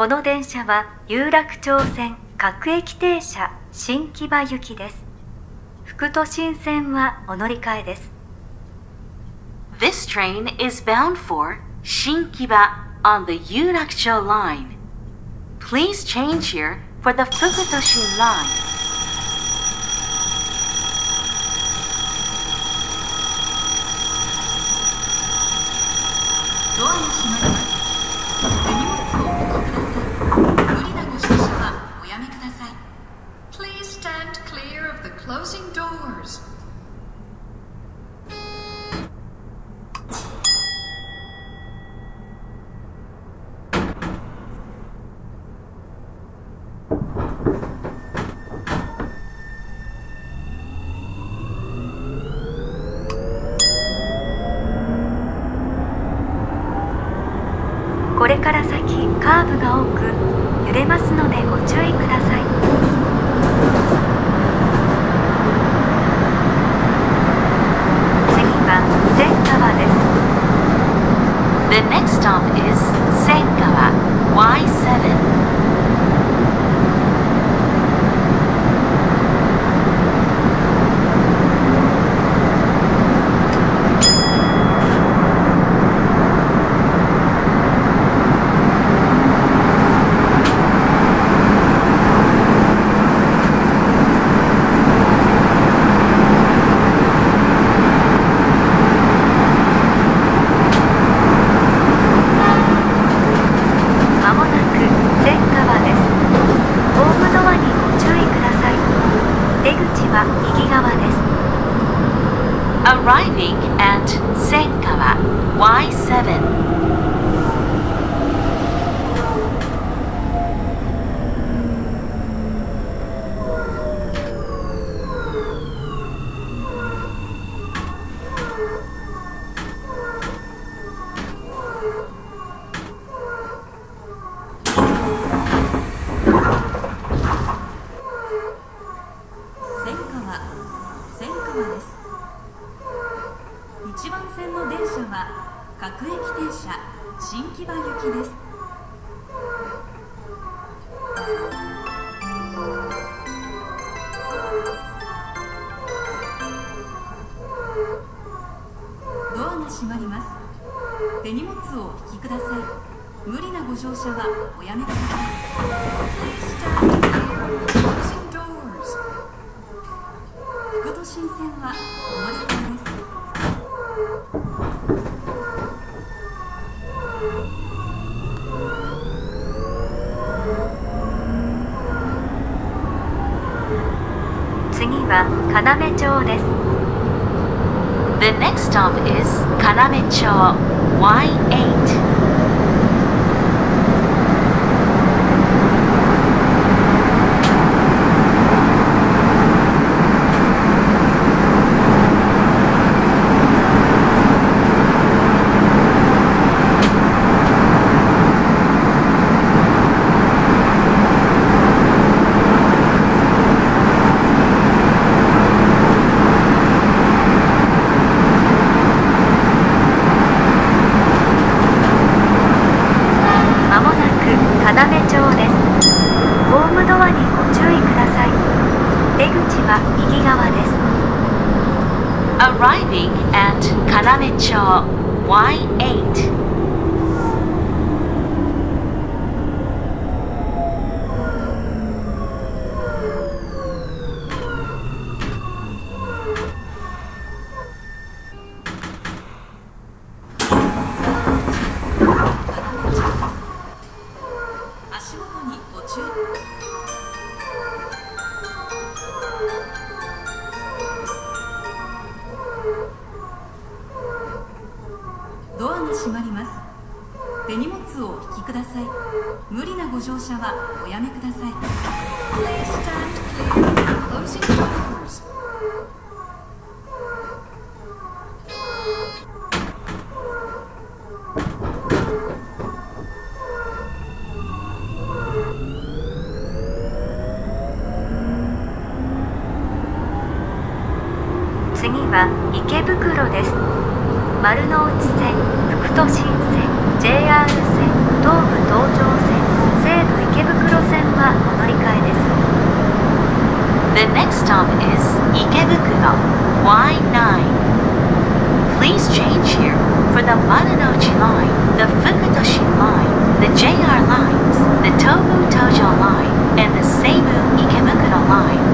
この電車は有楽町線各駅停車新木場行きです副都心線はお乗り換えです This train is bound for 新木場 on the 有楽町 line. Please change here for the Fukutoshin line. ドアが閉まります手荷物をお置きください無理なご乗車はおやめください Please stand clear of the これから先カーブが多く揺れますのでご注意ください Y7.「ドアが閉まります。手荷物をお引きください。無理なご乗車はおやめください。要町です The next stop is Kanamecho Y8. ま Arriving at Kanamecho Y8. おやめください。次は池袋です丸の内線副都心線 JR The next stop is Ikebukuro, Y9. Please change here for the Marunouchi Line, the Fukutoshi Line, the JR Lines, the Tobu Tojo Line, and the Seibu Ikebukuro Line.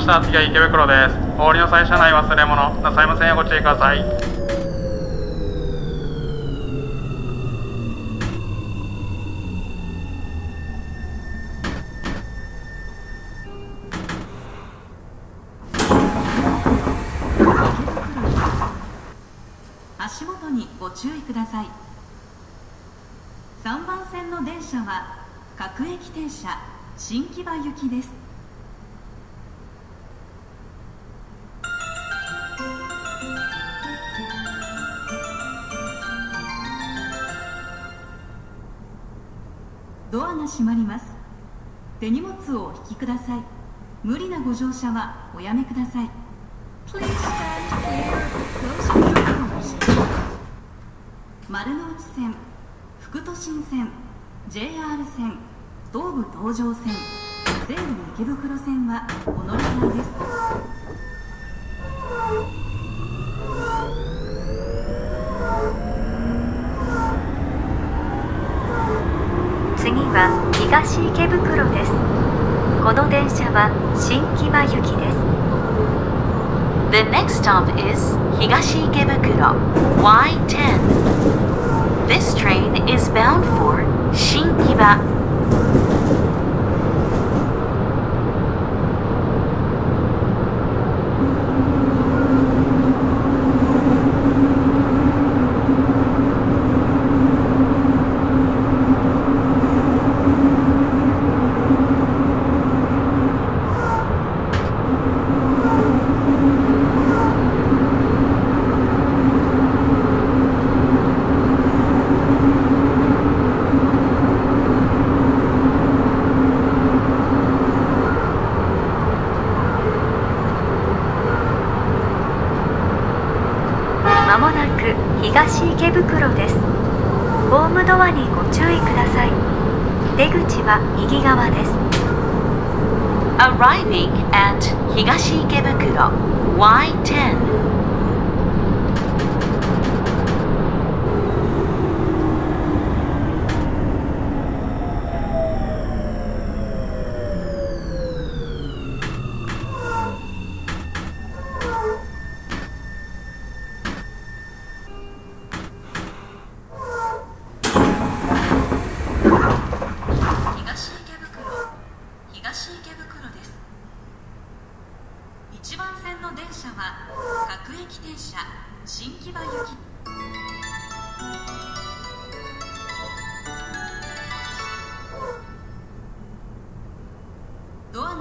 しました次は池袋です。お降りの際車内忘れ物。なさいませんよご注意ください。足元にご注意ください。3番線の電車は各駅停車。新木場行きです。閉まります。手荷物をお引きください。無理なご乗車はおやめください。Please stand clear. of closing doors 丸ノ内線副都心線 JR 線東武東上線西武池袋線はお乗り換えです。次は東池袋ですこの電車は新木場行きです The next stop is 東池袋 Y10. This train is bound for 新木場まもなく東池袋ですホームドアにご注意ください出口は右側です Arriving at 東池袋 Y10.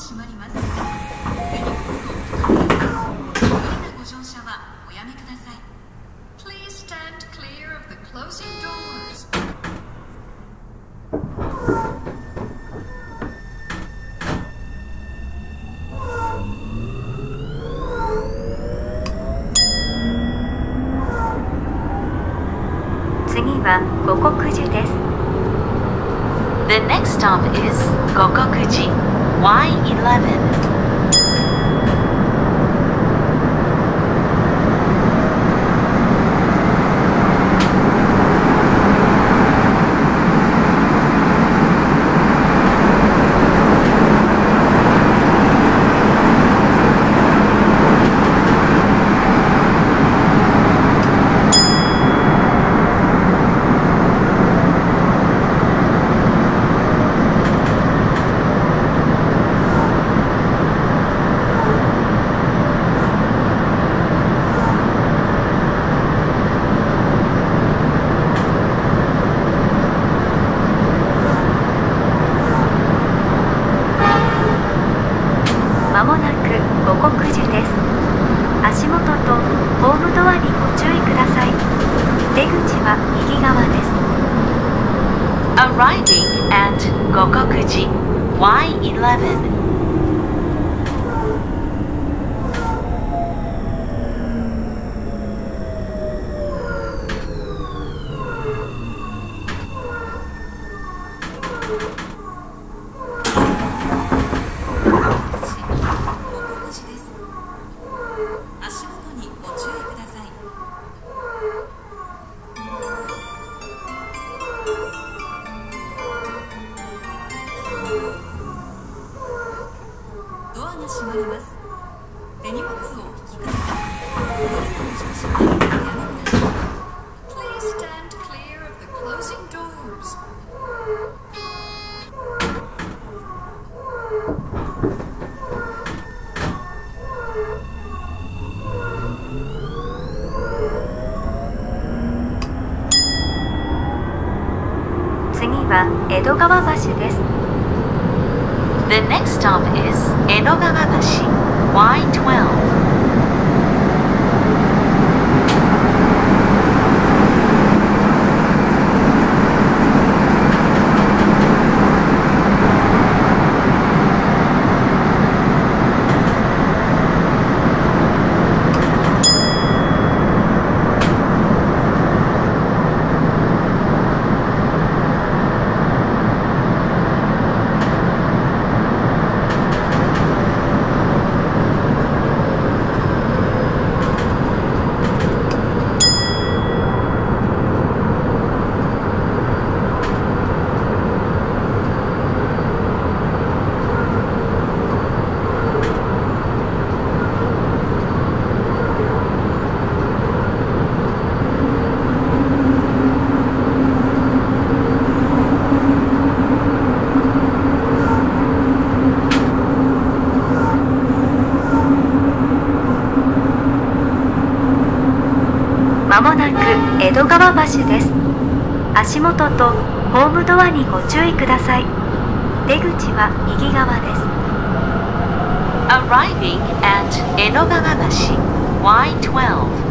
閉まりますご乗車はおやめください Please stand clear of the closing doors 次は五国寺です The next stop is 五国寺 Y11. は右側です Arriving at 五国寺 Y11. は江戸川橋です The next stop is Edogawabashi, Y12. まもなく江戸川橋です。足元とホームドアにご注意ください。出口は右側です。Arriving at 江戸川橋 Y12.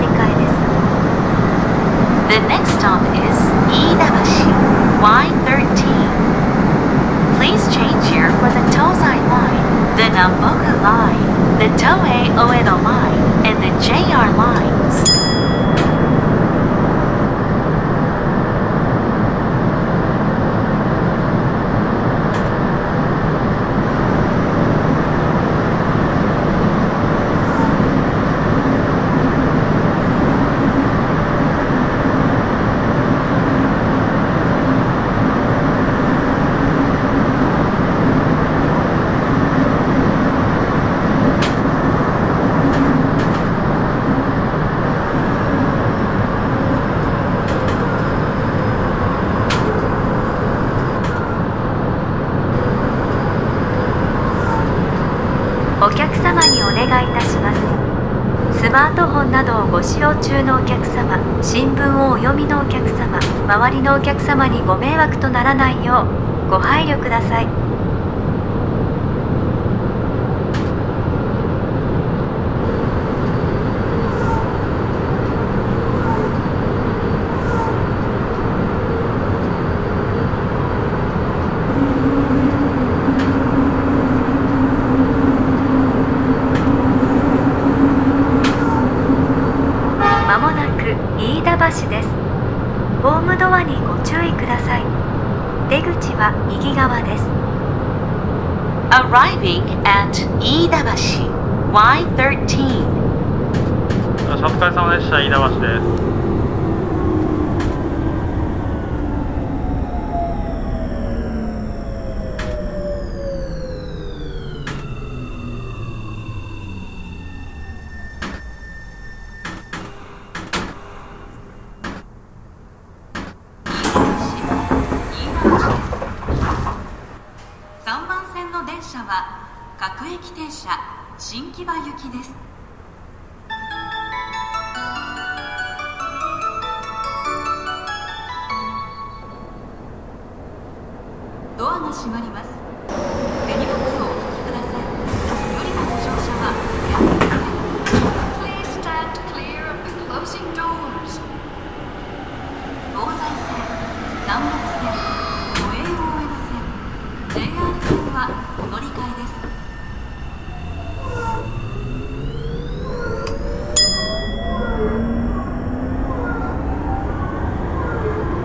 り換えです The next stop is Iidabashi, Y13. Please change here for the Tozai line, the Namboku line, the Toei Oedo line, and the JR lines. お客様にお願いいたします。スマートフォンなどをご使用中のお客様新聞をお読みのお客様周りのお客様にご迷惑とならないようご配慮くださいまもなく飯田橋ですホームドアにご注意ください。出口は右側です。Arriving at Iidabashi, Y13. お疲れ様でした飯田橋です閉まります。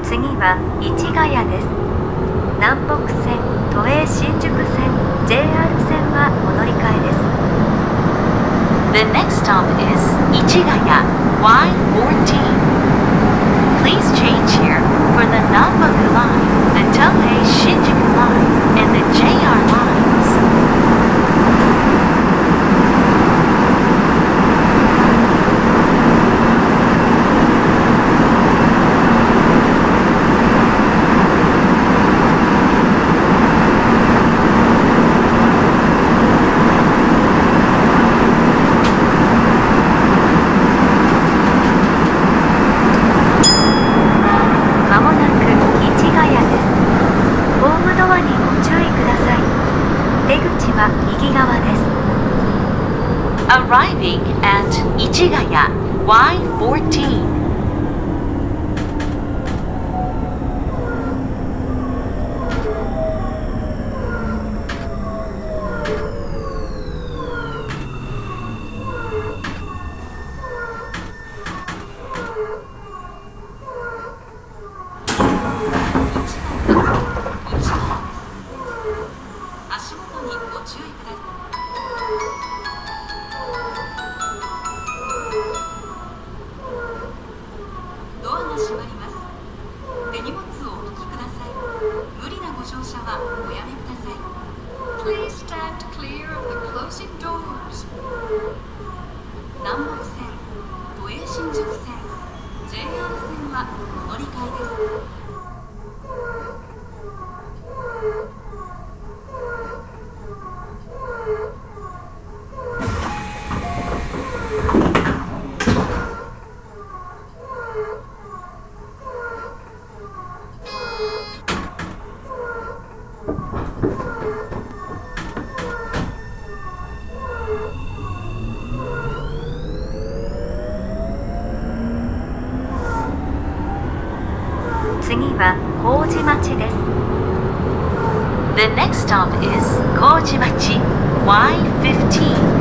次は市ヶ谷です。新宿線 JR 線はお乗り換えです。The next stop is 市ヶ谷 Y14. Please change here for the Namboku line, the Toei Shinjuku line, and the JR line. arriving at Ichigaya Y14. next stop is Kojimachi Y15.